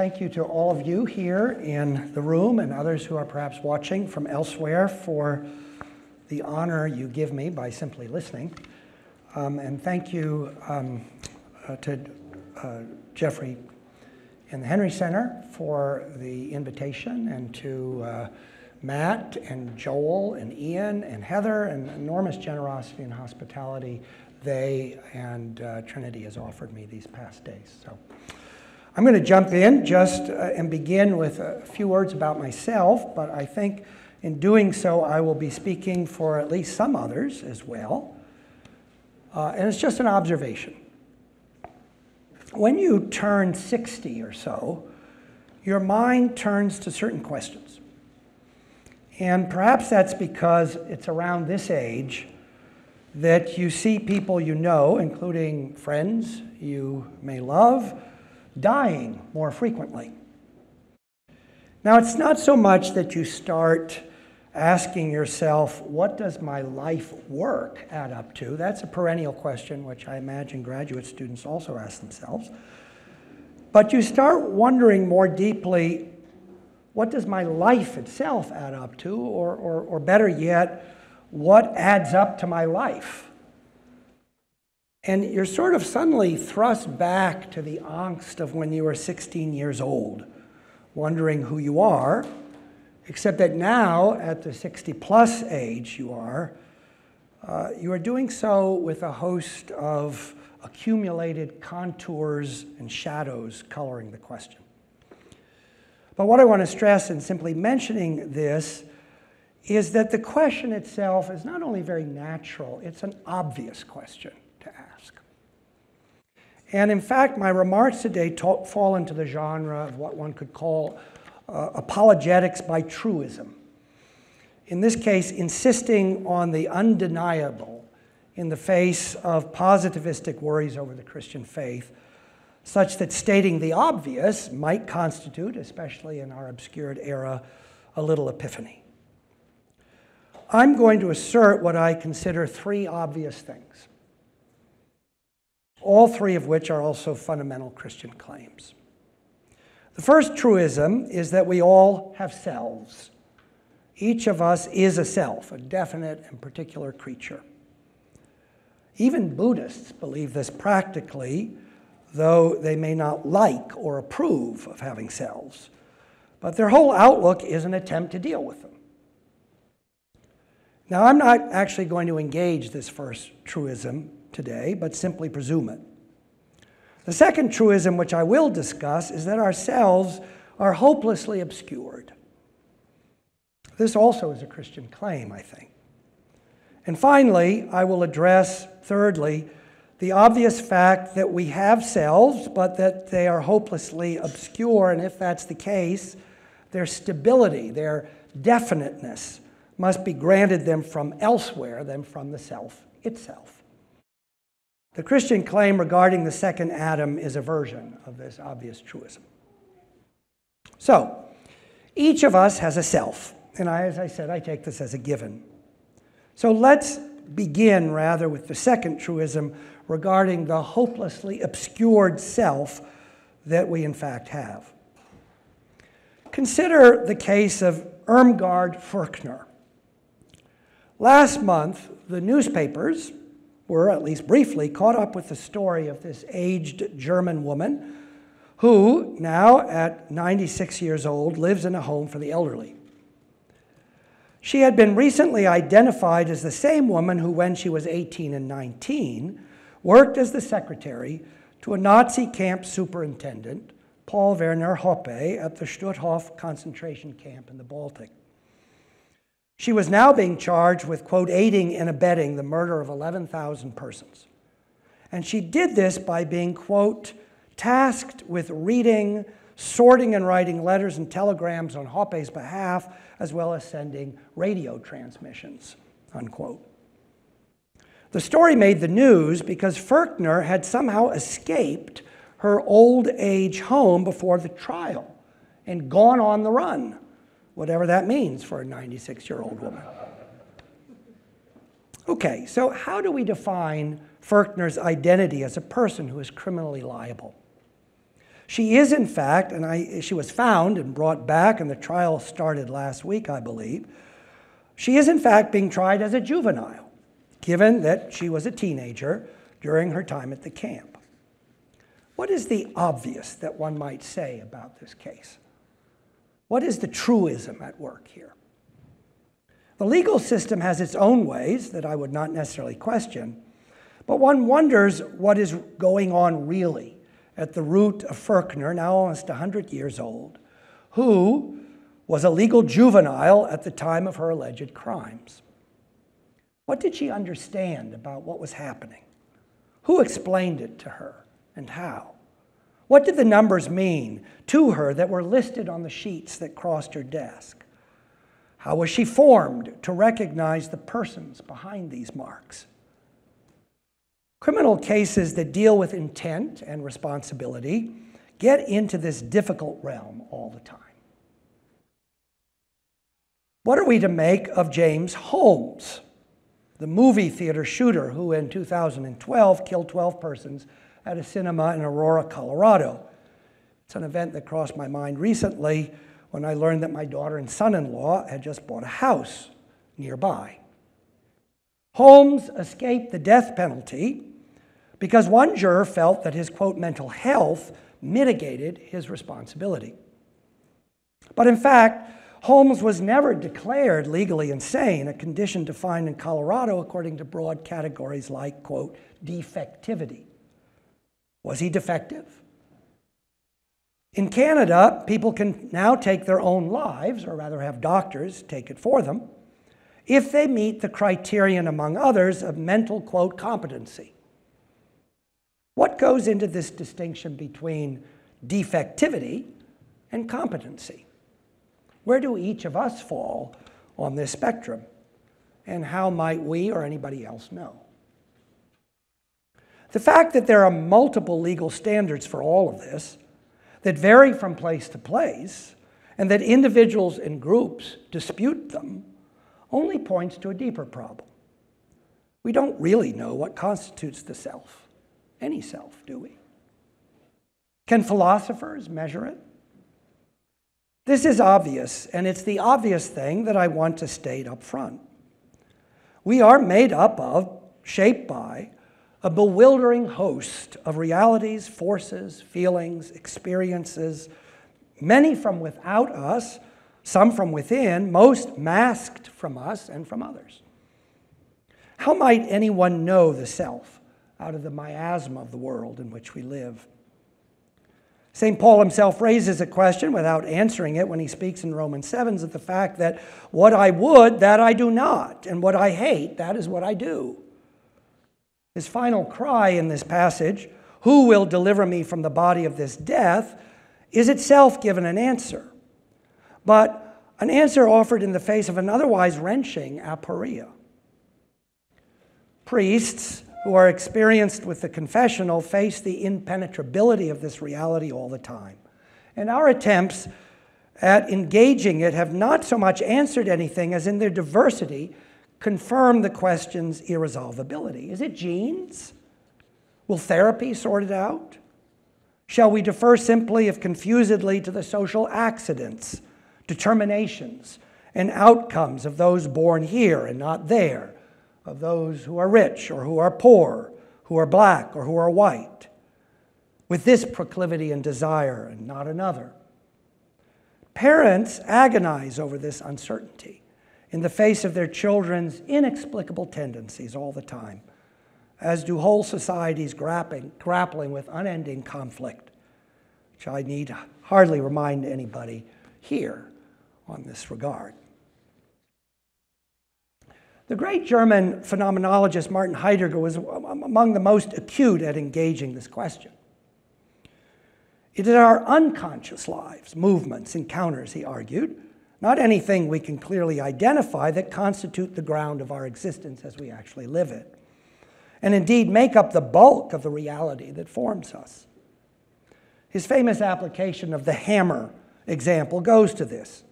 thank you to all of you here in the room and others who are perhaps watching from elsewhere for the honor you give me by simply listening. Um, and thank you um, uh, to uh, Jeffrey and the Henry Center for the invitation, and to uh, Matt and Joel and Ian and Heather, and enormous generosity and hospitality they and uh, Trinity has offered me these past days. So I'm going to jump in just uh, and begin with a few words about myself, but I think in doing so, I will be speaking for at least some others as well. Uh, and it's just an observation. When you turn 60 or so, your mind turns to certain questions. And perhaps that's because it's around this age that you see people you know, including friends you may love, dying more frequently. Now, it's not so much that you start asking yourself, what does my life work add up to? That's a perennial question, which I imagine graduate students also ask themselves. But you start wondering more deeply, what does my life itself add up to? Or, or, or better yet, what adds up to my life? And you're sort of suddenly thrust back to the angst of when you were 16 years old, wondering who you are, except that now, at the 60 plus age you are, uh, you are doing so with a host of accumulated contours and shadows coloring the question. But what I want to stress in simply mentioning this is that the question itself is not only very natural, it's an obvious question. And in fact, my remarks today fall into the genre of what one could call uh, apologetics by truism. In this case, insisting on the undeniable in the face of positivistic worries over the Christian faith, such that stating the obvious might constitute, especially in our obscured era, a little epiphany. I'm going to assert what I consider three obvious things, all three of which are also fundamental Christian claims. The first truism is that we all have selves. Each of us is a self, a definite and particular creature. Even Buddhists believe this practically, though they may not like or approve of having selves. But their whole outlook is an attempt to deal with them. Now, I'm not actually going to engage this first truism today, but simply presume it. The second truism, which I will discuss, is that ourselves are hopelessly obscured. This also is a Christian claim, I think. And finally, I will address, thirdly, the obvious fact that we have selves, but that they are hopelessly obscure, and if that's the case, their stability, their definiteness, must be granted them from elsewhere than from the self itself. The Christian claim regarding the second Adam is a version of this obvious truism. So, each of us has a self, and I, as I said, I take this as a given. So let's begin rather with the second truism regarding the hopelessly obscured self that we in fact have. Consider the case of Irmgard Furchner. Last month, the newspapers were, at least briefly, caught up with the story of this aged German woman who, now at 96 years old, lives in a home for the elderly. She had been recently identified as the same woman who, when she was 18 and 19, worked as the secretary to a Nazi camp superintendent, Paul Werner Hoppe, at the Stutthof concentration camp in the Baltic. She was now being charged with, quote, aiding and abetting the murder of 11,000 persons. And she did this by being, quote, tasked with reading, sorting, and writing letters and telegrams on Hoppe's behalf, as well as sending radio transmissions, unquote. The story made the news because Furchner had somehow escaped her old age home before the trial and gone on the run whatever that means for a 96 year old woman. Okay, so how do we define Furchner's identity as a person who is criminally liable? She is, in fact, and I, she was found and brought back, and the trial started last week, I believe. She is, in fact, being tried as a juvenile, given that she was a teenager during her time at the camp. What is the obvious that one might say about this case? What is the truism at work here? The legal system has its own ways that I would not necessarily question, but one wonders what is going on really at the root of Furchner, now almost 100 years old, who was a legal juvenile at the time of her alleged crimes. What did she understand about what was happening? Who explained it to her and how? What did the numbers mean to her that were listed on the sheets that crossed her desk? How was she formed to recognize the persons behind these marks? Criminal cases that deal with intent and responsibility get into this difficult realm all the time. What are we to make of James Holmes, the movie theater shooter who in 2012 killed 12 persons at a cinema in Aurora, Colorado? It's an event that crossed my mind recently when I learned that my daughter and son in law had just bought a house nearby. Holmes escaped the death penalty because one juror felt that his, quote, mental health mitigated his responsibility. But in fact, Holmes was never declared legally insane, a condition defined in Colorado according to broad categories like, quote, defectivity. Was he defective? In Canada, people can now take their own lives, or rather have doctors take it for them, if they meet the criterion, among others, of mental, quote, competency. What goes into this distinction between defectivity and competency? Where do each of us fall on this spectrum? And how might we or anybody else know? The fact that there are multiple legal standards for all of this that vary from place to place and that individuals and groups dispute them only points to a deeper problem. We don't really know what constitutes the self any self, do we? Can philosophers measure it? This is obvious, and it's the obvious thing that I want to state up front. We are made up of, shaped by, a bewildering host of realities, forces, feelings, experiences, many from without us, some from within, most masked from us and from others. How might anyone know the self? out of the miasma of the world in which we live. St. Paul himself raises a question without answering it when he speaks in Romans 7 of the fact that what I would, that I do not, and what I hate, that is what I do. His final cry in this passage, Who will deliver me from the body of this death, is itself given an answer. But an answer offered in the face of an otherwise wrenching aporia. Priests who are experienced with the confessional face the impenetrability of this reality all the time. And our attempts at engaging it have not so much answered anything as in their diversity confirm the question's irresolvability. Is it genes? Will therapy sort it out? Shall we defer simply, if confusedly, to the social accidents, determinations, and outcomes of those born here and not there? of those who are rich or who are poor, who are black or who are white, with this proclivity and desire and not another. Parents agonize over this uncertainty in the face of their children's inexplicable tendencies all the time, as do whole societies grappling, grappling with unending conflict, which I need hardly remind anybody here on this regard. The great German phenomenologist Martin Heidegger was among the most acute at engaging this question. It is our unconscious lives, movements, encounters, he argued, not anything we can clearly identify that constitute the ground of our existence as we actually live it, and indeed make up the bulk of the reality that forms us. His famous application of the hammer example goes to this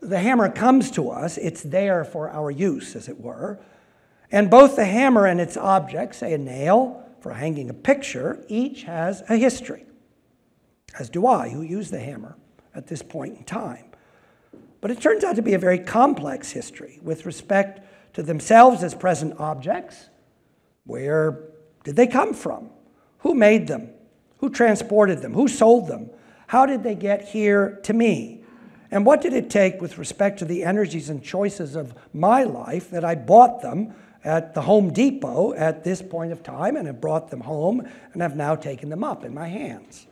the hammer comes to us, it's there for our use, as it were. And both the hammer and its object, say a nail for hanging a picture, each has a history. as do I, who use the hammer at this point in time. But it turns out to be a very complex history with respect to themselves as present objects. Where did they come from? Who made them? Who transported them? Who sold them? How did they get here to me? And what did it take with respect to the energies and choices of my life that I bought them at the Home Depot at this point of time and have brought them home and have now taken them up in my hands?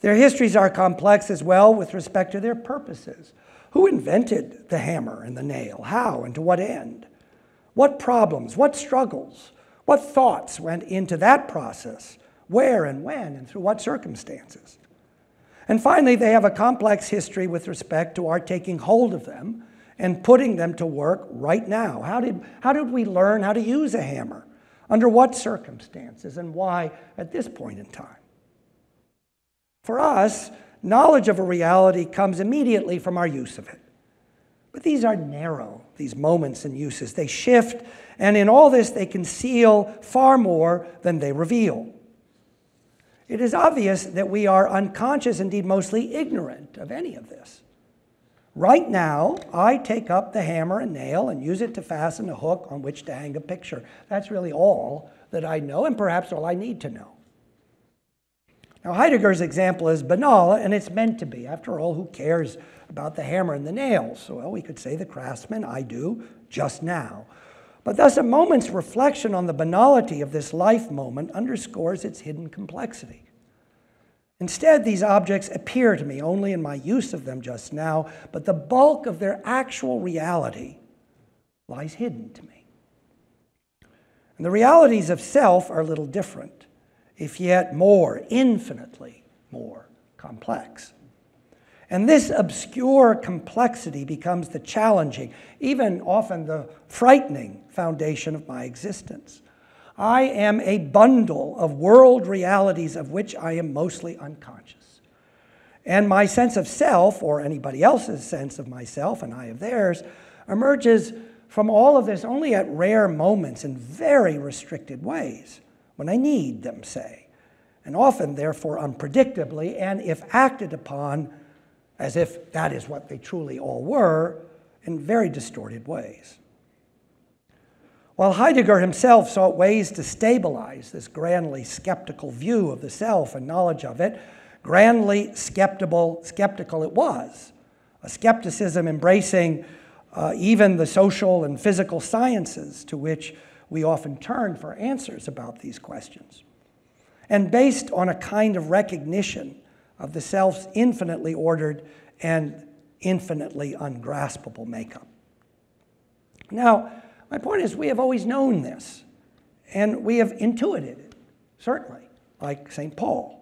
Their histories are complex as well with respect to their purposes. Who invented the hammer and the nail? How and to what end? What problems, what struggles, what thoughts went into that process? Where and when and through what circumstances? And finally, they have a complex history with respect to our taking hold of them and putting them to work right now. How did, how did we learn how to use a hammer? Under what circumstances and why at this point in time? For us, knowledge of a reality comes immediately from our use of it. But these are narrow, these moments and uses. They shift, and in all this, they conceal far more than they reveal. It is obvious that we are unconscious, indeed, mostly ignorant of any of this. Right now, I take up the hammer and nail and use it to fasten a hook on which to hang a picture. That's really all that I know, and perhaps all I need to know. Now, Heidegger's example is banal, and it's meant to be. After all, who cares about the hammer and the nails? Well, we could say the craftsman, I do, just now. But thus, a moment's reflection on the banality of this life moment underscores its hidden complexity. Instead, these objects appear to me only in my use of them just now, but the bulk of their actual reality lies hidden to me. And the realities of self are a little different if yet more, infinitely more complex. And this obscure complexity becomes the challenging, even often the frightening foundation of my existence. I am a bundle of world realities of which I am mostly unconscious. And my sense of self, or anybody else's sense of myself and I of theirs, emerges from all of this only at rare moments in very restricted ways when I need them, say, and often, therefore, unpredictably, and if acted upon as if that is what they truly all were, in very distorted ways. While Heidegger himself sought ways to stabilize this grandly skeptical view of the self and knowledge of it, grandly skeptical, skeptical it was. A skepticism embracing uh, even the social and physical sciences to which we often turn for answers about these questions. And based on a kind of recognition of the self's infinitely ordered and infinitely ungraspable makeup. Now, my point is, we have always known this, and we have intuited it, certainly, like St. Paul.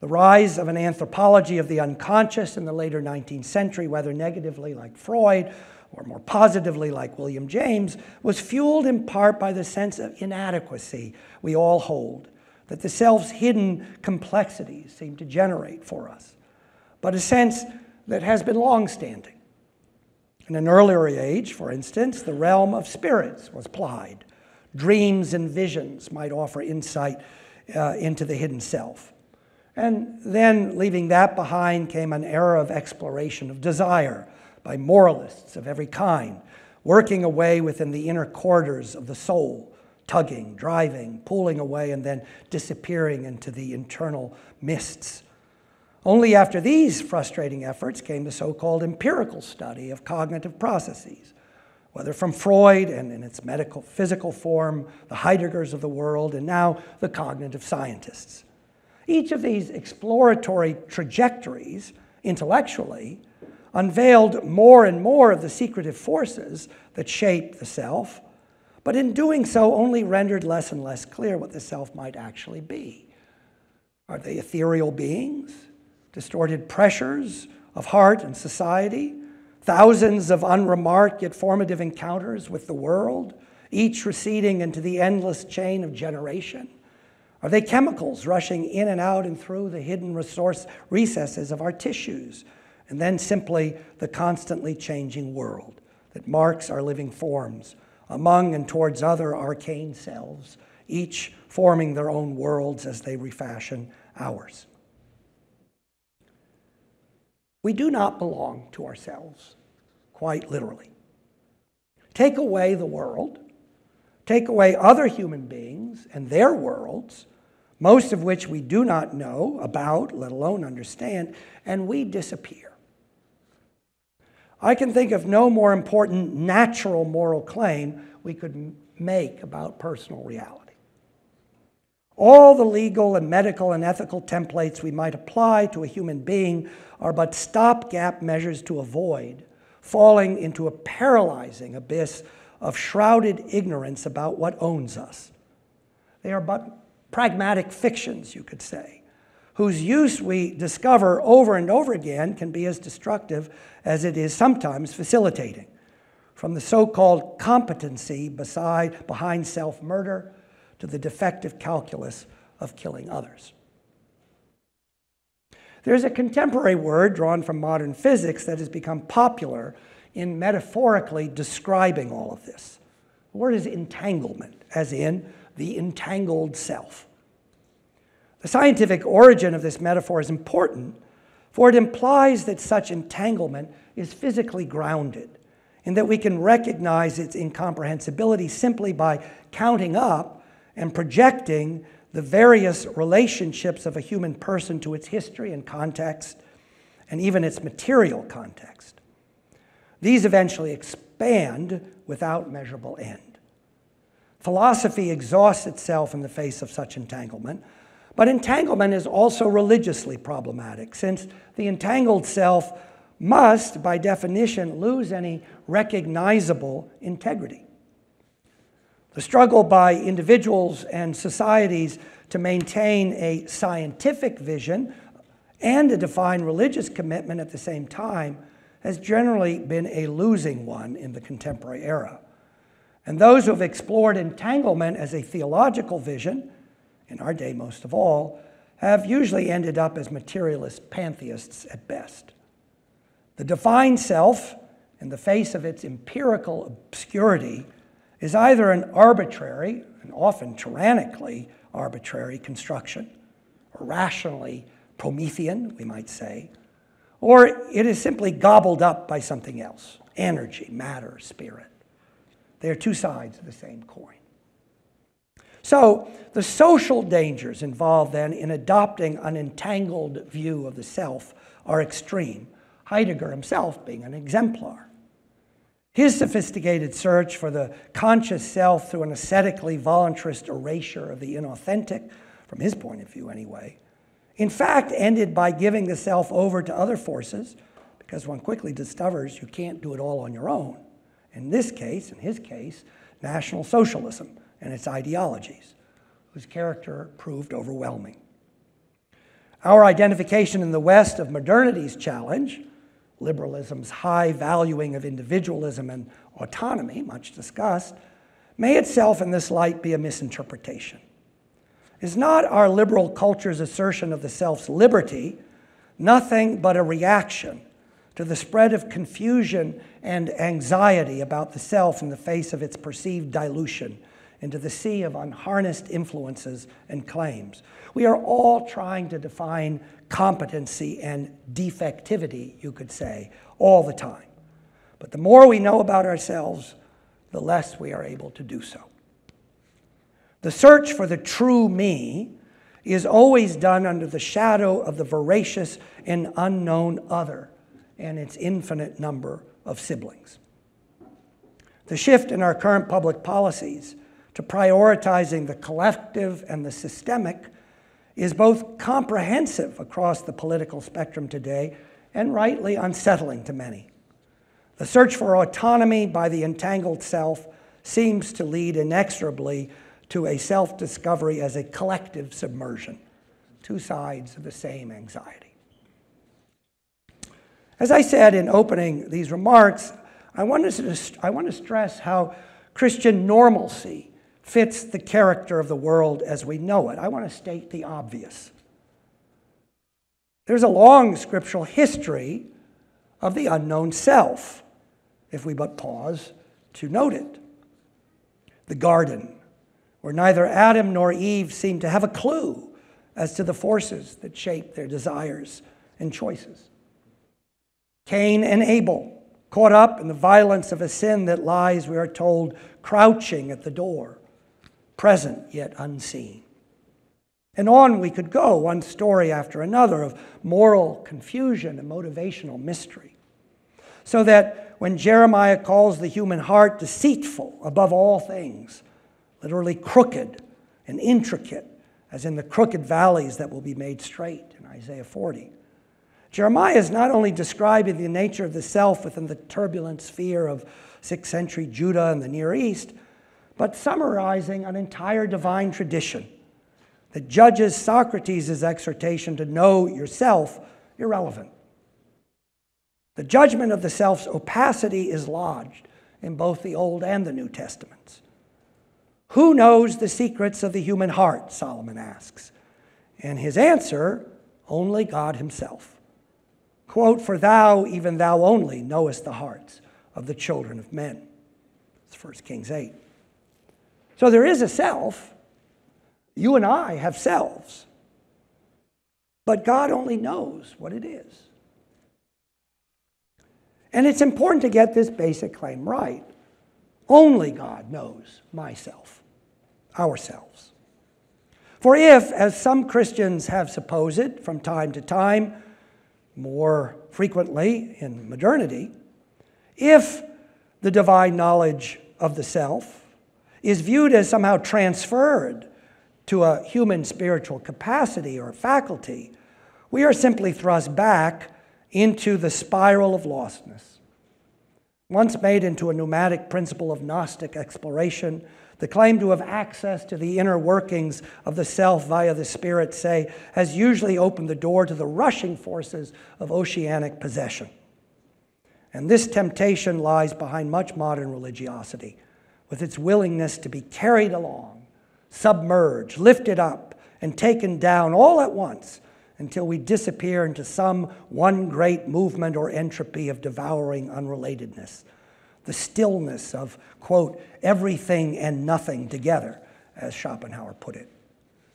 The rise of an anthropology of the unconscious in the later 19th century, whether negatively like Freud or more positively like William James, was fueled in part by the sense of inadequacy we all hold, that the self's hidden complexities seem to generate for us, but a sense that has been long-standing. In an earlier age, for instance, the realm of spirits was plied. Dreams and visions might offer insight uh, into the hidden self. And then, leaving that behind, came an era of exploration of desire by moralists of every kind, working away within the inner corridors of the soul, tugging, driving, pulling away, and then disappearing into the internal mists. Only after these frustrating efforts came the so called empirical study of cognitive processes, whether from Freud and in its medical physical form, the Heideggers of the world, and now the cognitive scientists. Each of these exploratory trajectories, intellectually, unveiled more and more of the secretive forces that shape the self, but in doing so only rendered less and less clear what the self might actually be. Are they ethereal beings, distorted pressures of heart and society, thousands of unremarked yet formative encounters with the world, each receding into the endless chain of generation? Are they chemicals rushing in and out and through the hidden resource recesses of our tissues, and then simply the constantly changing world that marks our living forms among and towards other arcane selves, each forming their own worlds as they refashion ours. We do not belong to ourselves, quite literally. Take away the world, take away other human beings and their worlds, most of which we do not know about, let alone understand, and we disappear. I can think of no more important natural moral claim we could make about personal reality. All the legal and medical and ethical templates we might apply to a human being are but stopgap measures to avoid falling into a paralyzing abyss of shrouded ignorance about what owns us. They are but pragmatic fictions, you could say, whose use we discover over and over again can be as destructive as it is sometimes facilitating. From the so called competency beside, behind self murder to the defective calculus of killing others. There's a contemporary word drawn from modern physics that has become popular in metaphorically describing all of this. The word is entanglement, as in the entangled self. The scientific origin of this metaphor is important, for it implies that such entanglement is physically grounded, and that we can recognize its incomprehensibility simply by counting up and projecting the various relationships of a human person to its history and context, and even its material context. These eventually expand without measurable end. Philosophy exhausts itself in the face of such entanglement, but entanglement is also religiously problematic, since the entangled self must, by definition, lose any recognizable integrity. The struggle by individuals and societies to maintain a scientific vision and a defined religious commitment at the same time has generally been a losing one in the contemporary era. And those who have explored entanglement as a theological vision, in our day most of all, have usually ended up as materialist pantheists at best. The defined self, in the face of its empirical obscurity, is either an arbitrary, and often tyrannically arbitrary construction, or rationally Promethean, we might say, or it is simply gobbled up by something else energy, matter, spirit. They are two sides of the same coin. So, the social dangers involved then in adopting an entangled view of the self are extreme, Heidegger himself being an exemplar. His sophisticated search for the conscious self through an ascetically voluntarist erasure of the inauthentic, from his point of view anyway, in fact ended by giving the self over to other forces, because one quickly discovers you can't do it all on your own. In this case, in his case, National Socialism and its ideologies, whose character proved overwhelming. Our identification in the West of modernity's challenge liberalism's high valuing of individualism and autonomy, much discussed, may itself in this light be a misinterpretation. Is not our liberal culture's assertion of the self's liberty nothing but a reaction to the spread of confusion and anxiety about the self in the face of its perceived dilution into the sea of unharnessed influences and claims? We are all trying to define competency and defectivity, you could say, all the time. But the more we know about ourselves, the less we are able to do so. The search for the true me is always done under the shadow of the voracious and unknown other and its infinite number of siblings. The shift in our current public policies to prioritizing the collective and the systemic is both comprehensive across the political spectrum today and rightly unsettling to many. The search for autonomy by the entangled self seems to lead inexorably to a self discovery as a collective submersion, two sides of the same anxiety. As I said in opening these remarks, I want to, I want to stress how Christian normalcy fits the character of the world as we know it. I want to state the obvious. There's a long scriptural history of the unknown self, if we but pause to note it. The garden, where neither Adam nor Eve seem to have a clue as to the forces that shape their desires and choices. Cain and Abel, caught up in the violence of a sin that lies, we are told, crouching at the door, present yet unseen. And on we could go, one story after another of moral confusion and motivational mystery. So that when Jeremiah calls the human heart deceitful above all things, literally crooked and intricate, as in the crooked valleys that will be made straight in Isaiah 40. Jeremiah is not only describing the nature of the self within the turbulent sphere of 6th century Judah and the Near East, but summarizing an entire divine tradition that judges Socrates' exhortation to know yourself irrelevant. The judgment of the self's opacity is lodged in both the Old and the New Testaments. Who knows the secrets of the human heart? Solomon asks. And his answer only God Himself. Quote, For thou, even thou only, knowest the hearts of the children of men. It's 1 Kings 8. So there is a self, you and I have selves. But God only knows what it is. And it's important to get this basic claim right. Only God knows myself, ourselves. For if, as some Christians have supposed from time to time, more frequently in modernity, if the divine knowledge of the self is viewed as somehow transferred to a human spiritual capacity or faculty, we are simply thrust back into the spiral of lostness. Once made into a pneumatic principle of Gnostic exploration, the claim to have access to the inner workings of the self via the Spirit, say, has usually opened the door to the rushing forces of oceanic possession. And this temptation lies behind much modern religiosity, with its willingness to be carried along submerged, lifted up, and taken down all at once until we disappear into some one great movement or entropy of devouring unrelatedness. The stillness of, quote, everything and nothing together, as Schopenhauer put it.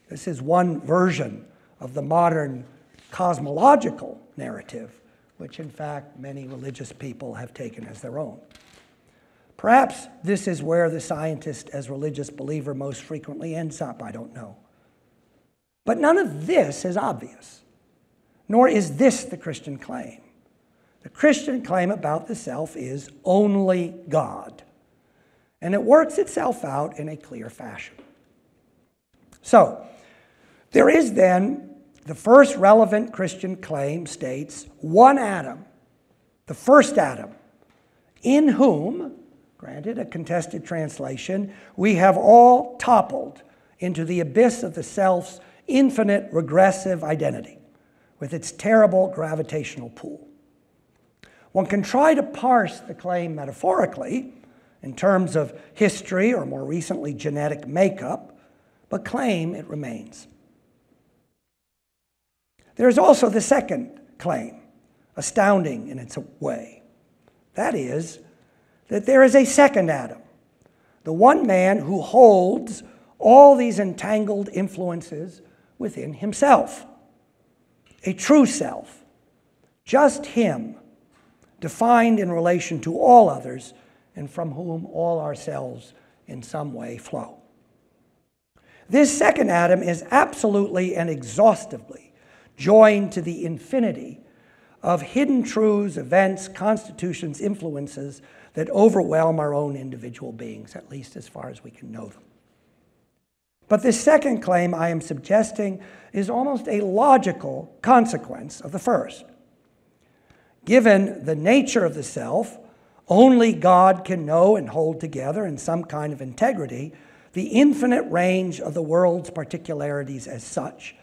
This is one version of the modern cosmological narrative, which in fact many religious people have taken as their own. Perhaps this is where the scientist, as religious believer, most frequently ends up. I don't know. But none of this is obvious, nor is this the Christian claim. The Christian claim about the self is only God, and it works itself out in a clear fashion. So, there is then the first relevant Christian claim states one Adam, the first Adam, in whom granted a contested translation, we have all toppled into the abyss of the self's infinite regressive identity with its terrible gravitational pull. One can try to parse the claim metaphorically in terms of history or more recently genetic makeup, but claim it remains. There's also the second claim, astounding in its way. That is, that there is a second Adam, the one man who holds all these entangled influences within himself, a true self, just him, defined in relation to all others and from whom all ourselves in some way flow. This second Adam is absolutely and exhaustively joined to the infinity of hidden truths, events, constitutions, influences that overwhelm our own individual beings, at least as far as we can know them. But this second claim I am suggesting is almost a logical consequence of the first. Given the nature of the self, only God can know and hold together in some kind of integrity the infinite range of the world's particularities as such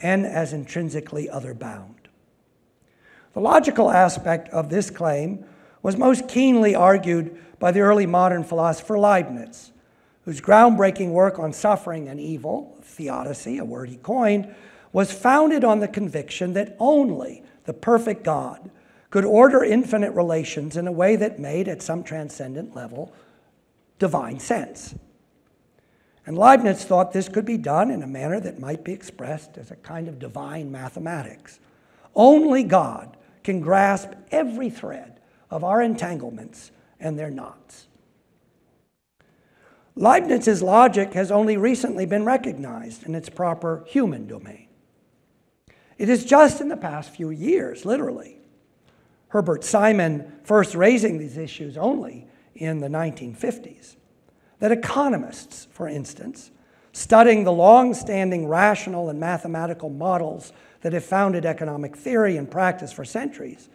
and as intrinsically other bound. The logical aspect of this claim was most keenly argued by the early modern philosopher Leibniz, whose groundbreaking work on suffering and evil, theodicy, a word he coined, was founded on the conviction that only the perfect God could order infinite relations in a way that made, at some transcendent level, divine sense. And Leibniz thought this could be done in a manner that might be expressed as a kind of divine mathematics. Only God can grasp every thread of our entanglements and their knots. Leibniz's logic has only recently been recognized in its proper human domain. It is just in the past few years, literally. Herbert Simon first raising these issues only in the 1950s. That economists, for instance, studying the long standing rational and mathematical models that have founded economic theory and practice for centuries,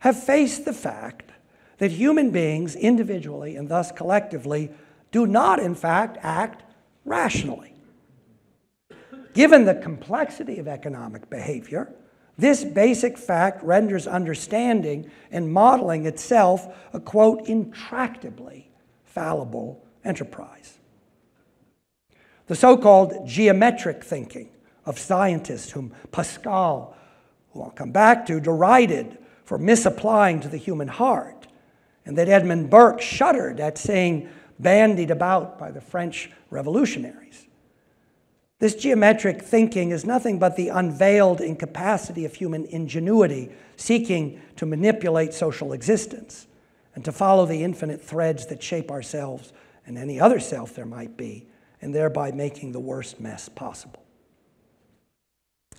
have faced the fact that human beings, individually and thus collectively, do not, in fact, act rationally. Given the complexity of economic behavior, this basic fact renders understanding and modeling itself a quote, intractably fallible enterprise. The so called geometric thinking of scientists whom Pascal, who I'll come back to, derided for misapplying to the human heart, and that Edmund Burke shuddered at seeing bandied about by the French revolutionaries. This geometric thinking is nothing but the unveiled incapacity of human ingenuity seeking to manipulate social existence and to follow the infinite threads that shape ourselves and any other self there might be, and thereby making the worst mess possible.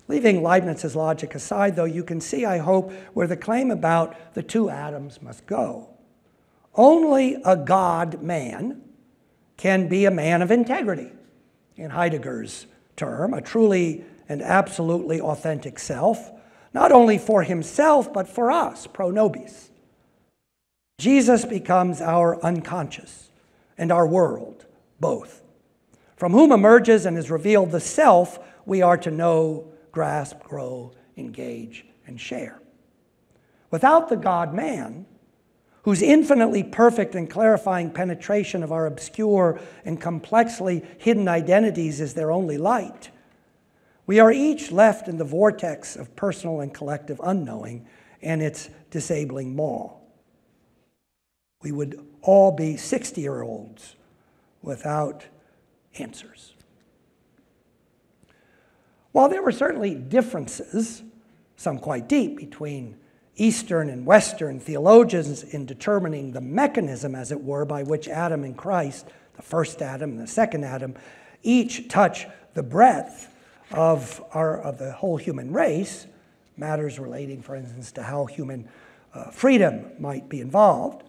Leaving Leibniz's logic aside, though, you can see, I hope, where the claim about the two Adams must go. Only a God man can be a man of integrity, in Heidegger's term, a truly and absolutely authentic self, not only for himself, but for us, pro nobis. Jesus becomes our unconscious and our world, both, from whom emerges and is revealed the self we are to know, grasp, grow, engage, and share. Without the God man, whose infinitely perfect and clarifying penetration of our obscure and complexly hidden identities is their only light. We are each left in the vortex of personal and collective unknowing and its disabling maw. We would all be 60 year olds without answers. While there were certainly differences, some quite deep, between Eastern and Western theologians in determining the mechanism, as it were, by which Adam and Christ, the first Adam and the second Adam, each touch the breadth of, our, of the whole human race, matters relating, for instance, to how human uh, freedom might be involved,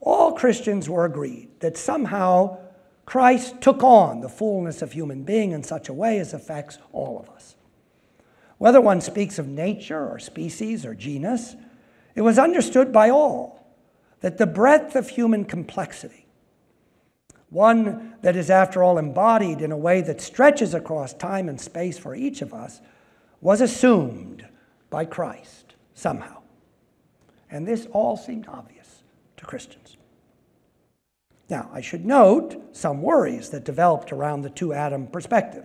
all Christians were agreed that somehow Christ took on the fullness of human being in such a way as affects all of us. Whether one speaks of nature or species or genus, it was understood by all that the breadth of human complexity, one that is, after all, embodied in a way that stretches across time and space for each of us, was assumed by Christ somehow. And this all seemed obvious to Christians. Now, I should note some worries that developed around the two Adam perspective.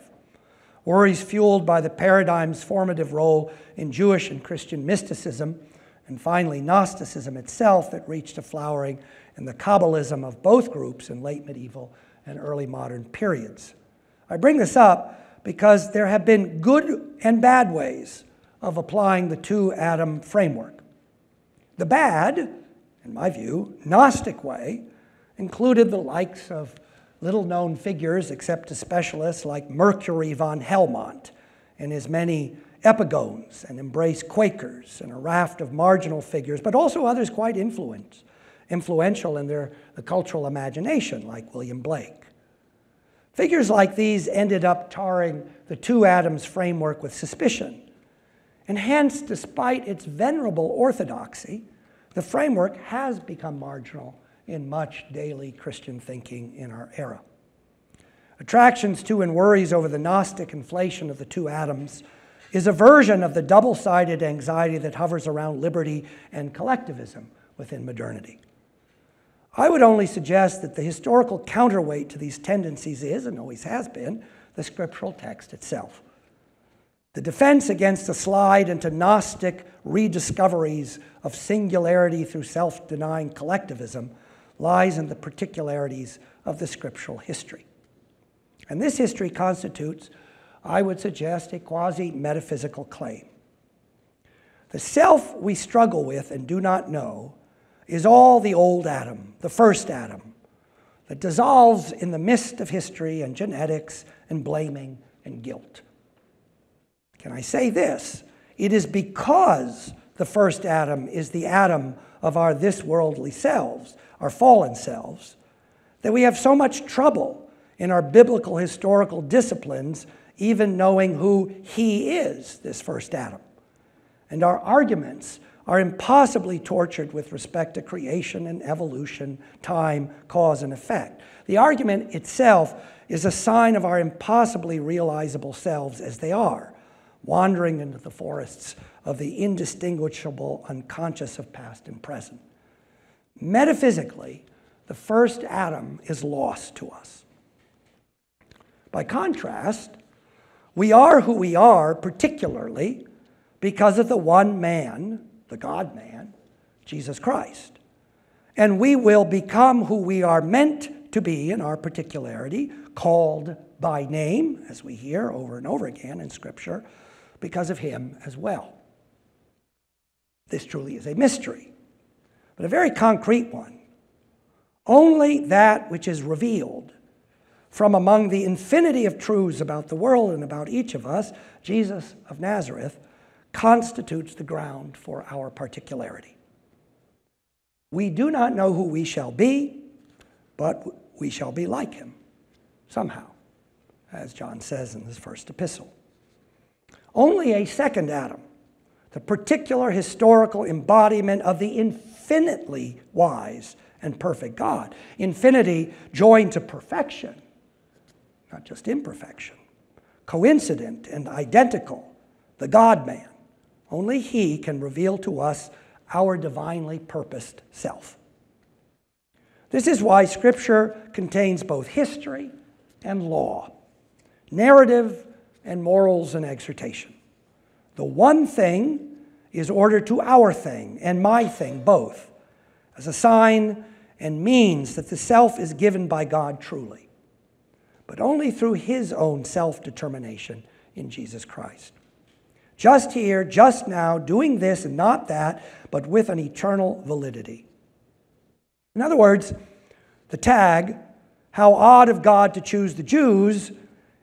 Worries fueled by the paradigm's formative role in Jewish and Christian mysticism and finally Gnosticism itself that reached a flowering in the Kabbalism of both groups in late medieval and early modern periods. I bring this up because there have been good and bad ways of applying the two Adam framework. The bad, in my view, Gnostic way included the likes of little known figures, except to specialists like Mercury van Helmont and his many epigones and embrace Quakers and a raft of marginal figures, but also others quite influential in their the cultural imagination, like William Blake. Figures like these ended up tarring the two Adams framework with suspicion. And hence, despite its venerable orthodoxy, the framework has become marginal in much daily Christian thinking in our era. Attractions to and worries over the Gnostic inflation of the two Adams is a version of the double sided anxiety that hovers around liberty and collectivism within modernity. I would only suggest that the historical counterweight to these tendencies is, and always has been, the scriptural text itself. The defense against a slide into Gnostic rediscoveries of singularity through self denying collectivism lies in the particularities of the scriptural history. And this history constitutes I would suggest a quasi metaphysical claim. The self we struggle with and do not know is all the old Adam, the first Adam, that dissolves in the mist of history and genetics and blaming and guilt. Can I say this? It is because the first Adam is the Adam of our this worldly selves, our fallen selves, that we have so much trouble in our biblical historical disciplines even knowing who he is, this first Adam. And our arguments are impossibly tortured with respect to creation and evolution, time, cause, and effect. The argument itself is a sign of our impossibly realizable selves as they are, wandering into the forests of the indistinguishable unconscious of past and present. Metaphysically, the first Adam is lost to us. By contrast, we are who we are, particularly because of the one man, the God man, Jesus Christ. And we will become who we are meant to be in our particularity, called by name, as we hear over and over again in Scripture, because of him as well. This truly is a mystery, but a very concrete one. Only that which is revealed from among the infinity of truths about the world and about each of us, Jesus of Nazareth, constitutes the ground for our particularity. We do not know who we shall be, but we shall be like him somehow, as John says in his first epistle. Only a second Adam, the particular historical embodiment of the infinitely wise and perfect God. Infinity joined to perfection, not just imperfection, coincident and identical, the God man. Only He can reveal to us our divinely purposed self. This is why Scripture contains both history and law, narrative and morals and exhortation. The one thing is ordered to our thing and my thing both, as a sign and means that the self is given by God truly, but only through his own self determination in Jesus Christ. Just here, just now, doing this and not that, but with an eternal validity. In other words, the tag, how odd of God to choose the Jews,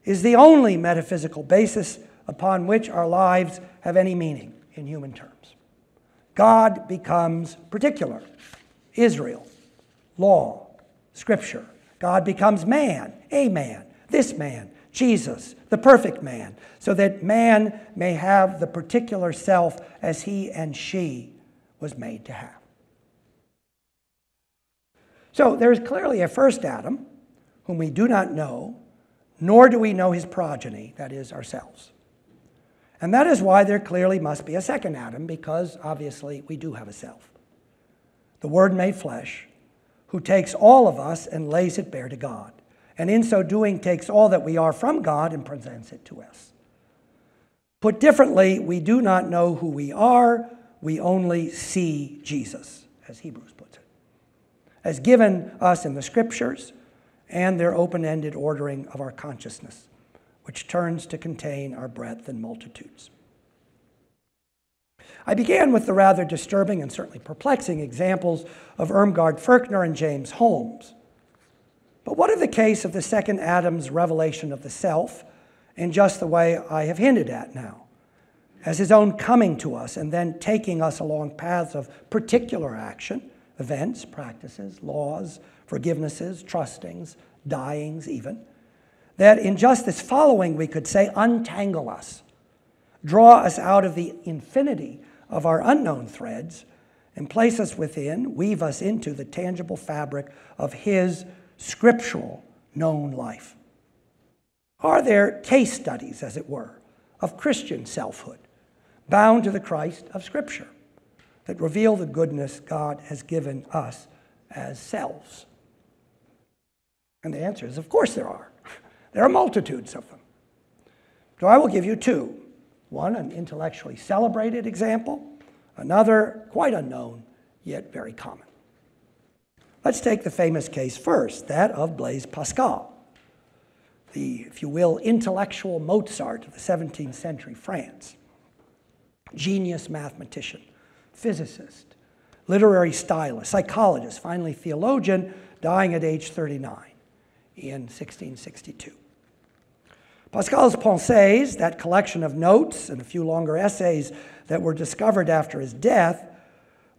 is the only metaphysical basis upon which our lives have any meaning in human terms. God becomes particular, Israel, law, scripture. God becomes man, a man, this man, Jesus, the perfect man, so that man may have the particular self as he and she was made to have. So there is clearly a first Adam, whom we do not know, nor do we know his progeny, that is, ourselves. And that is why there clearly must be a second Adam, because obviously we do have a self. The Word made flesh, who takes all of us and lays it bare to God. And in so doing, takes all that we are from God and presents it to us. Put differently, we do not know who we are, we only see Jesus, as Hebrews puts it, as given us in the scriptures and their open ended ordering of our consciousness which turns to contain our breadth and multitudes. I began with the rather disturbing and certainly perplexing examples of Irmgard Furchner and James Holmes. But what of the case of the second Adam's revelation of the self in just the way I have hinted at now? As his own coming to us and then taking us along paths of particular action, events, practices, laws, forgivenesses, trustings, dyings, even that in just this following, we could say, untangle us, draw us out of the infinity of our unknown threads, and place us within, weave us into the tangible fabric of His scriptural known life. Are there case studies, as it were, of Christian selfhood bound to the Christ of Scripture that reveal the goodness God has given us as selves? And the answer is, of course, there are. There are multitudes of them. So I will give you two. One, an intellectually celebrated example, another, quite unknown, yet very common. Let's take the famous case first, that of Blaise Pascal, the, if you will, intellectual Mozart of the 17th century France. genius mathematician, physicist, literary stylist, psychologist, finally theologian, dying at age 39 in 1662. Pascal's Pensées, that collection of notes and a few longer essays that were discovered after his death,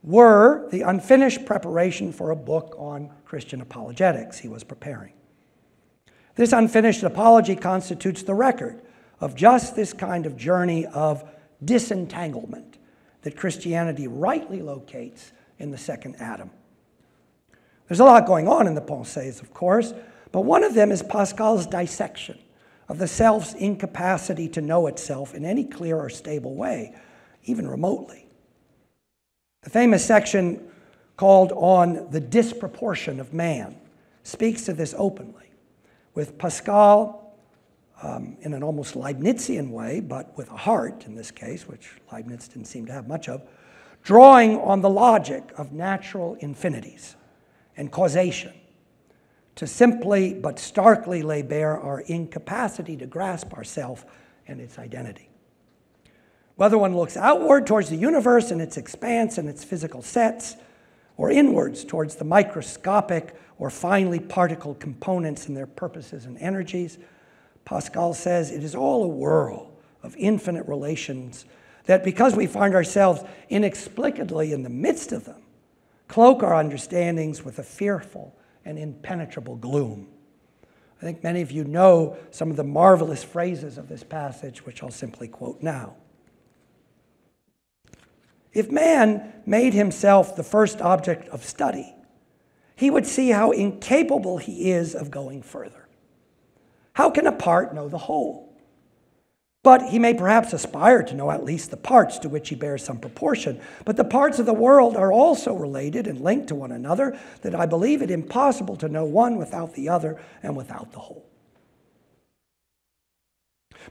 were the unfinished preparation for a book on Christian apologetics he was preparing. This unfinished apology constitutes the record of just this kind of journey of disentanglement that Christianity rightly locates in the second Adam. There's a lot going on in the Pensées, of course, but one of them is Pascal's dissection of the self's incapacity to know itself in any clear or stable way, even remotely. The famous section called On the Disproportion of Man speaks to this openly, with Pascal, um, in an almost Leibnizian way, but with a heart in this case, which Leibniz didn't seem to have much of, drawing on the logic of natural infinities and causation to simply but starkly lay bare our incapacity to grasp ourself and its identity. Whether one looks outward towards the universe and its expanse and its physical sets, or inwards towards the microscopic or finely particled components and their purposes and energies, Pascal says it is all a whirl of infinite relations that because we find ourselves inexplicably in the midst of them, cloak our understandings with a fearful and impenetrable gloom. I think many of you know some of the marvelous phrases of this passage, which I'll simply quote now. If man made himself the first object of study, he would see how incapable he is of going further. How can a part know the whole? But he may perhaps aspire to know at least the parts to which he bears some proportion. But the parts of the world are also related and linked to one another that I believe it impossible to know one without the other and without the whole.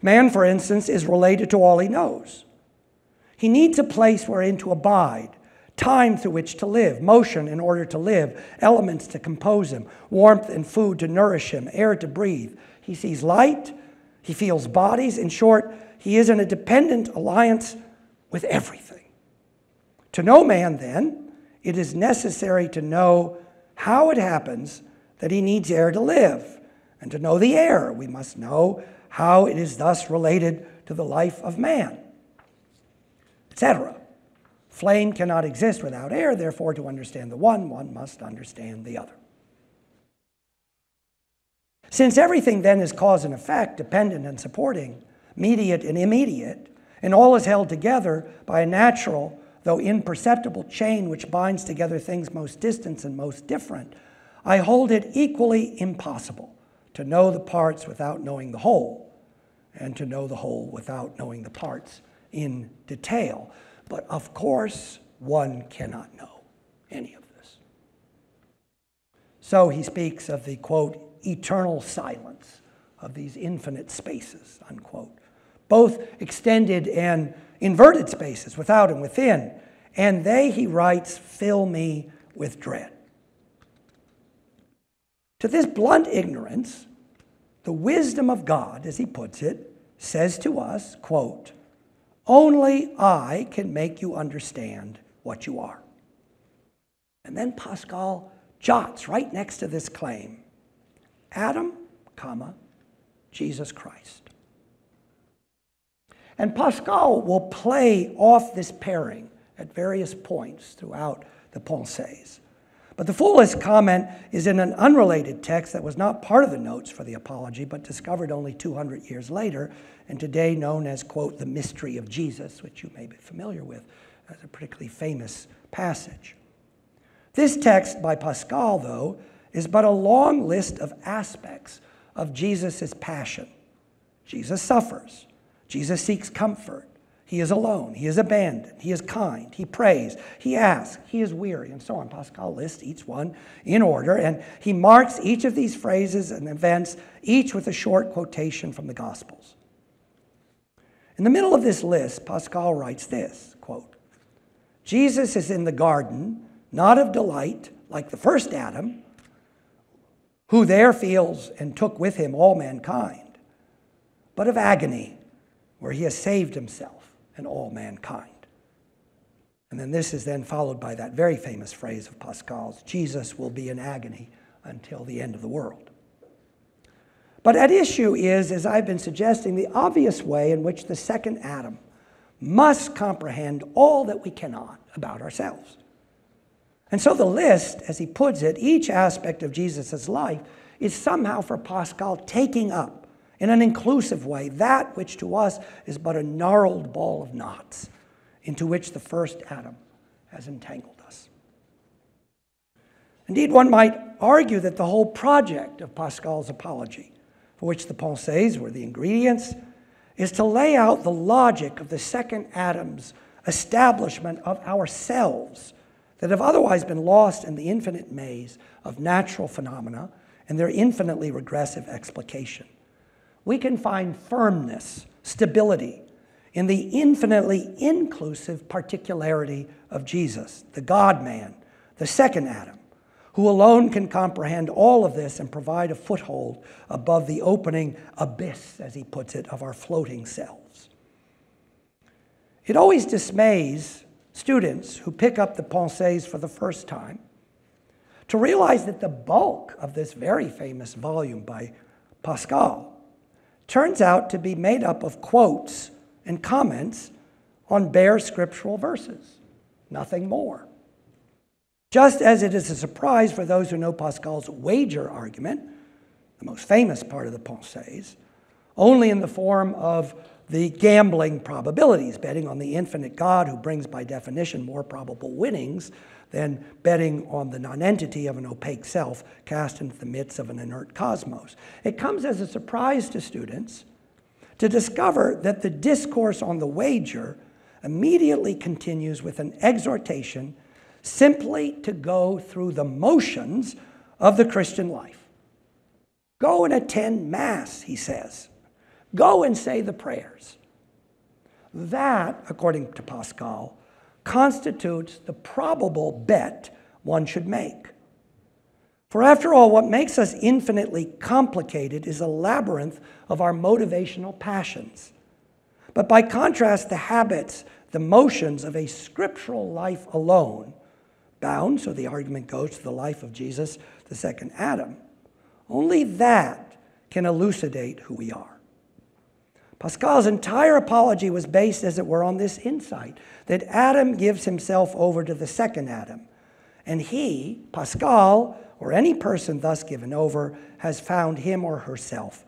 Man, for instance, is related to all he knows. He needs a place wherein to abide, time through which to live, motion in order to live, elements to compose him, warmth and food to nourish him, air to breathe. He sees light he feels bodies. In short, he is in a dependent alliance with everything. To know man, then, it is necessary to know how it happens that he needs air to live. And to know the air, we must know how it is thus related to the life of man, etc. Flame cannot exist without air, therefore, to understand the one, one must understand the other. Since everything then is cause and effect, dependent and supporting, mediate and immediate, and all is held together by a natural, though imperceptible chain which binds together things most distant and most different, I hold it equally impossible to know the parts without knowing the whole, and to know the whole without knowing the parts in detail. But of course, one cannot know any of this. So he speaks of the quote, eternal silence of these infinite spaces, unquote. Both extended and inverted spaces, without and within. And they, he writes, fill me with dread. To this blunt ignorance, the wisdom of God, as he puts it, says to us, quote, only I can make you understand what you are. And then Pascal jots right next to this claim Adam, comma, Jesus Christ. And Pascal will play off this pairing at various points throughout the Pensées. But the fullest comment is in an unrelated text that was not part of the notes for the Apology, but discovered only 200 years later, and today known as, quote, the mystery of Jesus, which you may be familiar with as a particularly famous passage. This text by Pascal, though, is but a long list of aspects of Jesus' passion. Jesus suffers. Jesus seeks comfort. He is alone. He is abandoned. He is kind. He prays. He asks. He is weary, and so on. Pascal lists each one in order, and he marks each of these phrases and events, each with a short quotation from the Gospels. In the middle of this list, Pascal writes this quote, Jesus is in the garden, not of delight, like the first Adam, who there feels and took with him all mankind, but of agony, where he has saved himself and all mankind. And then this is then followed by that very famous phrase of Pascal's Jesus will be in agony until the end of the world. But at issue is, as I've been suggesting, the obvious way in which the second Adam must comprehend all that we cannot about ourselves. And so the list, as he puts it, each aspect of Jesus' life is somehow for Pascal taking up in an inclusive way that which to us is but a gnarled ball of knots into which the first Adam has entangled us. Indeed, one might argue that the whole project of Pascal's apology, for which the Pensées were the ingredients, is to lay out the logic of the second Adam's establishment of ourselves that have otherwise been lost in the infinite maze of natural phenomena and their infinitely regressive explication. We can find firmness, stability, in the infinitely inclusive particularity of Jesus, the God man, the second Adam, who alone can comprehend all of this and provide a foothold above the opening abyss, as he puts it, of our floating selves. It always dismays students who pick up the Pensées for the first time to realize that the bulk of this very famous volume by Pascal turns out to be made up of quotes and comments on bare scriptural verses, nothing more. Just as it is a surprise for those who know Pascal's wager argument, the most famous part of the Pensées, only in the form of the gambling probabilities, betting on the infinite God who brings by definition more probable winnings than betting on the nonentity of an opaque self cast into the midst of an inert cosmos. It comes as a surprise to students to discover that the discourse on the wager immediately continues with an exhortation simply to go through the motions of the Christian life. Go and attend Mass, he says. Go and say the prayers. That, according to Pascal, constitutes the probable bet one should make. For after all, what makes us infinitely complicated is a labyrinth of our motivational passions. But by contrast, the habits, the motions of a scriptural life alone, bound, so the argument goes to the life of Jesus, the second Adam, only that can elucidate who we are. Pascal's entire apology was based, as it were, on this insight that Adam gives himself over to the second Adam. And he, Pascal, or any person thus given over has found him or herself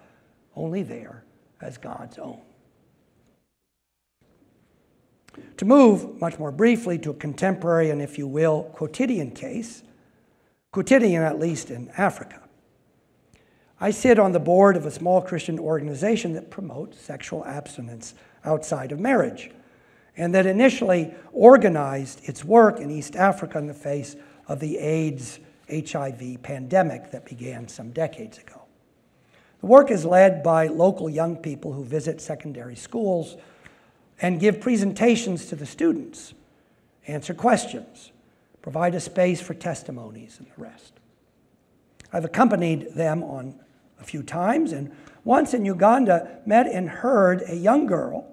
only there as God's own. To move much more briefly to a contemporary and, if you will, quotidian case, quotidian at least in Africa. I sit on the board of a small Christian organization that promotes sexual abstinence outside of marriage and that initially organized its work in East Africa in the face of the AIDS HIV pandemic that began some decades ago. The work is led by local young people who visit secondary schools and give presentations to the students, answer questions, provide a space for testimonies, and the rest. I've accompanied them on a few times, and once in Uganda, met and heard a young girl,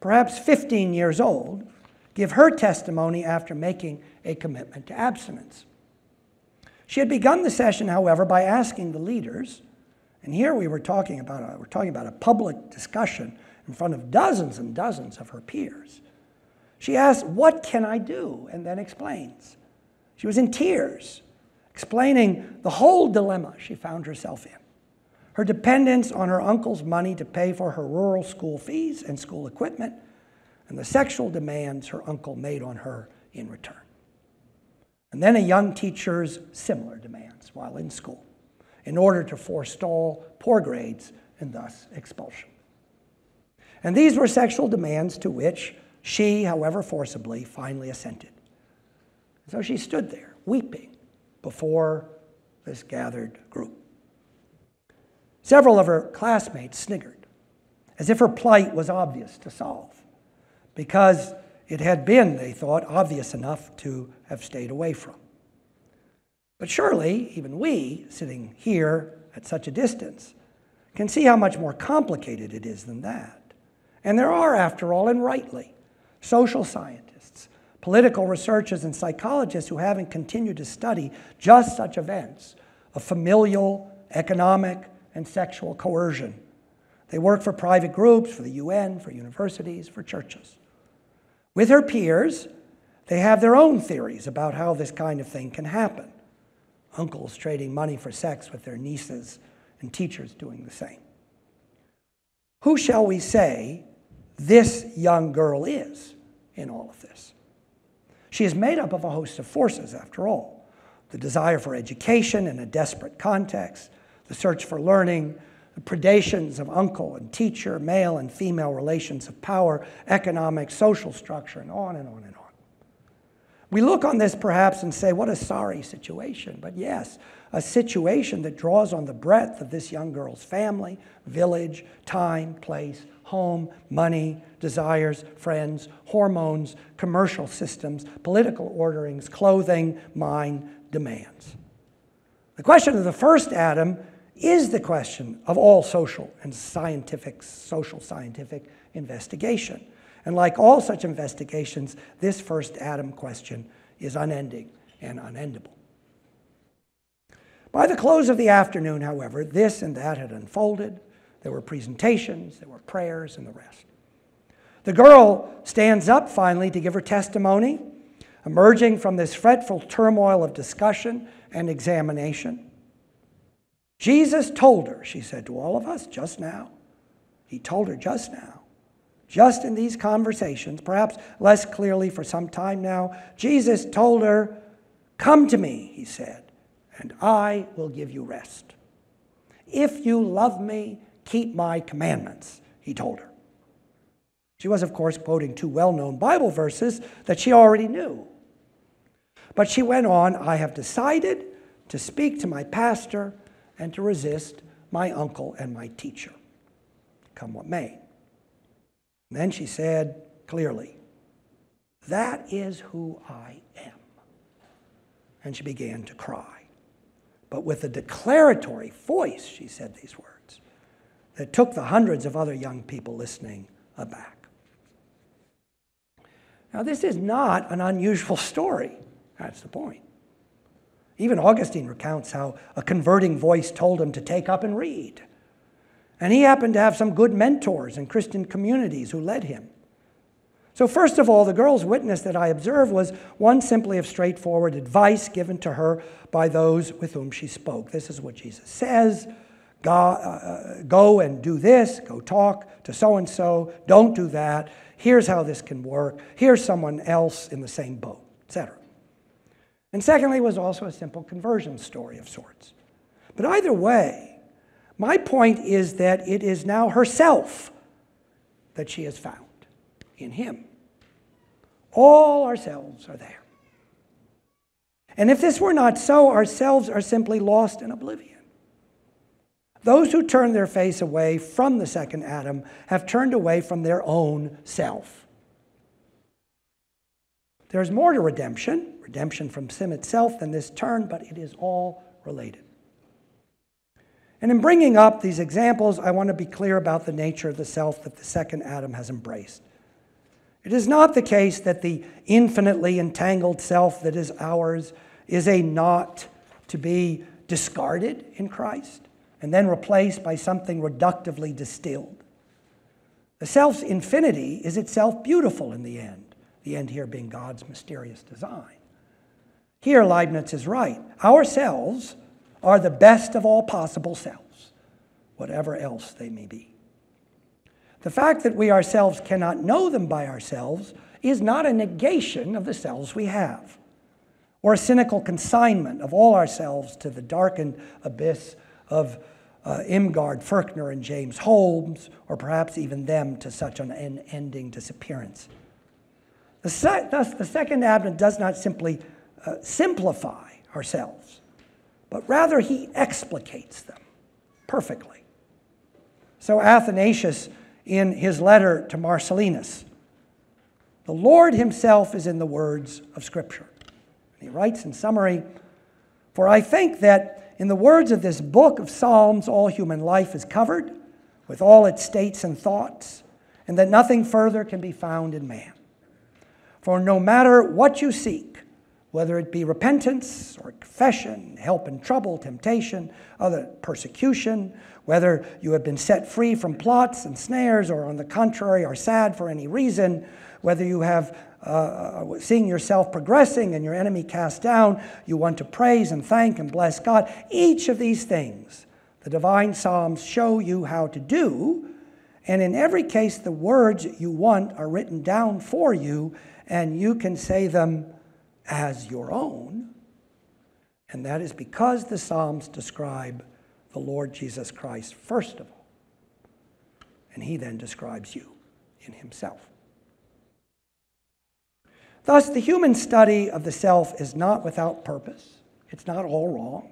perhaps 15 years old, give her testimony after making a commitment to abstinence. She had begun the session, however, by asking the leaders, and here we were talking about a, we're talking about a public discussion in front of dozens and dozens of her peers. She asked, What can I do? and then explains. She was in tears, explaining the whole dilemma she found herself in. Her dependence on her uncle's money to pay for her rural school fees and school equipment, and the sexual demands her uncle made on her in return and then a young teacher's similar demands while in school in order to forestall poor grades and thus expulsion. And these were sexual demands to which she, however forcibly, finally assented. So she stood there, weeping before this gathered group. Several of her classmates sniggered, as if her plight was obvious to solve, because it had been, they thought, obvious enough to have stayed away from. But surely, even we, sitting here at such a distance, can see how much more complicated it is than that. And there are, after all, and rightly, social scientists, political researchers, and psychologists who haven't continued to study just such events of familial, economic, and sexual coercion. They work for private groups, for the UN, for universities, for churches. With her peers, they have their own theories about how this kind of thing can happen. Uncles trading money for sex with their nieces, and teachers doing the same. Who shall we say this young girl is in all of this? She is made up of a host of forces, after all the desire for education in a desperate context, the search for learning, the predations of uncle and teacher, male and female relations of power, economic, social structure, and on and on and on. We look on this perhaps and say, what a sorry situation. But yes, a situation that draws on the breadth of this young girl's family, village, time, place, home, money, desires, friends, hormones, commercial systems, political orderings, clothing, mind, demands. The question of the first Adam is the question of all social and scientific, social scientific investigation. And like all such investigations, this first Adam question is unending and unendable. By the close of the afternoon, however, this and that had unfolded. There were presentations, there were prayers, and the rest. The girl stands up finally to give her testimony, emerging from this fretful turmoil of discussion and examination. Jesus told her, she said to all of us just now. He told her just now just in these conversations, perhaps less clearly for some time now, Jesus told her, Come to me, he said, and I will give you rest. If you love me, keep my commandments, he told her. She was, of course, quoting two well known Bible verses that she already knew. But she went on, I have decided to speak to my pastor and to resist my uncle and my teacher, come what may. And then she said clearly, That is who I am. And she began to cry. But with a declaratory voice, she said these words that took the hundreds of other young people listening aback. Now, this is not an unusual story. That's the point. Even Augustine recounts how a converting voice told him to take up and read. And he happened to have some good mentors in Christian communities who led him. So, first of all, the girl's witness that I observed was one simply of straightforward advice given to her by those with whom she spoke. This is what Jesus says go, uh, go and do this, go talk to so and so, don't do that. Here's how this can work. Here's someone else in the same boat, etc. And secondly, was also a simple conversion story of sorts. But either way, my point is that it is now herself that she has found in Him. All ourselves are there. And if this were not so, ourselves are simply lost in oblivion. Those who turn their face away from the second Adam have turned away from their own self. There's more to redemption, redemption from sin itself, than this turn, but it is all related. And in bringing up these examples, I want to be clear about the nature of the self that the second Adam has embraced. It is not the case that the infinitely entangled self that is ours is a not to be discarded in Christ and then replaced by something reductively distilled. The self's infinity is itself beautiful in the end, the end here being God's mysterious design. Here, Leibniz is right. Ourselves are the best of all possible selves, whatever else they may be. The fact that we ourselves cannot know them by ourselves is not a negation of the selves we have, or a cynical consignment of all ourselves to the darkened abyss of uh, Irmgard Furchner and James Holmes, or perhaps even them to such an unending disappearance. The se- thus, the second advent does not simply uh, simplify ourselves, but rather he explicates them perfectly. So, Athanasius, in his letter to Marcellinus, the Lord himself is in the words of Scripture. He writes in summary For I think that in the words of this book of Psalms, all human life is covered with all its states and thoughts, and that nothing further can be found in man. For no matter what you seek, whether it be repentance or confession, help in trouble, temptation, other persecution, whether you have been set free from plots and snares, or on the contrary are sad for any reason, whether you have uh, uh, seeing yourself progressing and your enemy cast down, you want to praise and thank and bless God. Each of these things, the divine Psalms show you how to do. And in every case, the words you want are written down for you, and you can say them as your own. And that is because the Psalms describe the Lord Jesus Christ first of all. And he then describes you in himself. Thus, the human study of the self is not without purpose. It's not all wrong.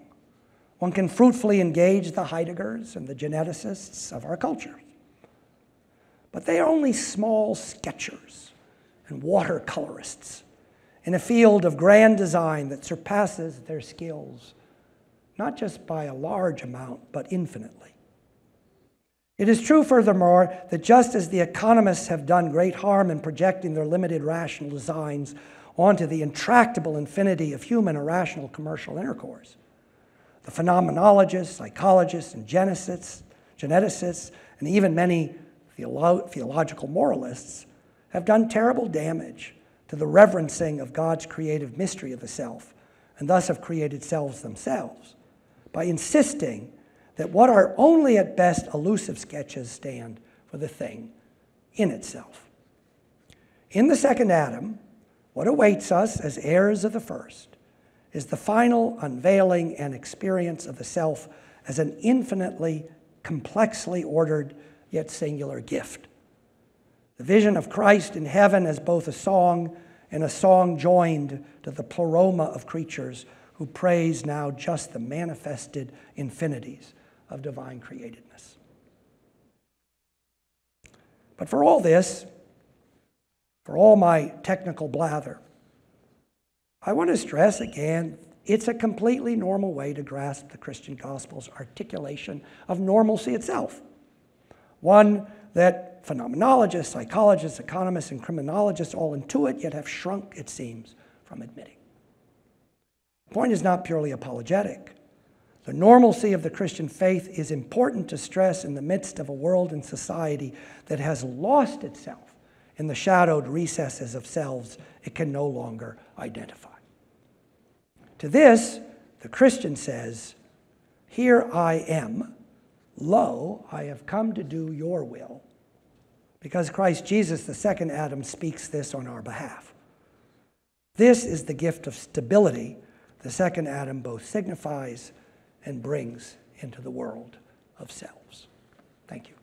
One can fruitfully engage the Heideggers and the geneticists of our culture. But they are only small sketchers and watercolorists in a field of grand design that surpasses their skills, not just by a large amount, but infinitely. It is true, furthermore, that just as the economists have done great harm in projecting their limited rational designs onto the intractable infinity of human irrational commercial intercourse, the phenomenologists, psychologists, and geneticists, geneticists and even many theolo- theological moralists have done terrible damage to the reverencing of God's creative mystery of the self, and thus have created selves themselves, by insisting that what are only at best elusive sketches stand for the thing in itself. In the second Adam, what awaits us as heirs of the first is the final unveiling and experience of the self as an infinitely, complexly ordered, yet singular gift. The vision of Christ in heaven as both a song and a song joined to the pleroma of creatures who praise now just the manifested infinities of divine createdness. But for all this, for all my technical blather, I want to stress again it's a completely normal way to grasp the Christian gospel's articulation of normalcy itself. One that phenomenologists, psychologists, economists, and criminologists all intuit, yet have shrunk, it seems, from admitting. The point is not purely apologetic. The normalcy of the Christian faith is important to stress in the midst of a world and society that has lost itself in the shadowed recesses of selves it can no longer identify. To this, the Christian says, Here I am. Lo, I have come to do your will because Christ Jesus, the second Adam, speaks this on our behalf. This is the gift of stability the second Adam both signifies and brings into the world of selves. Thank you.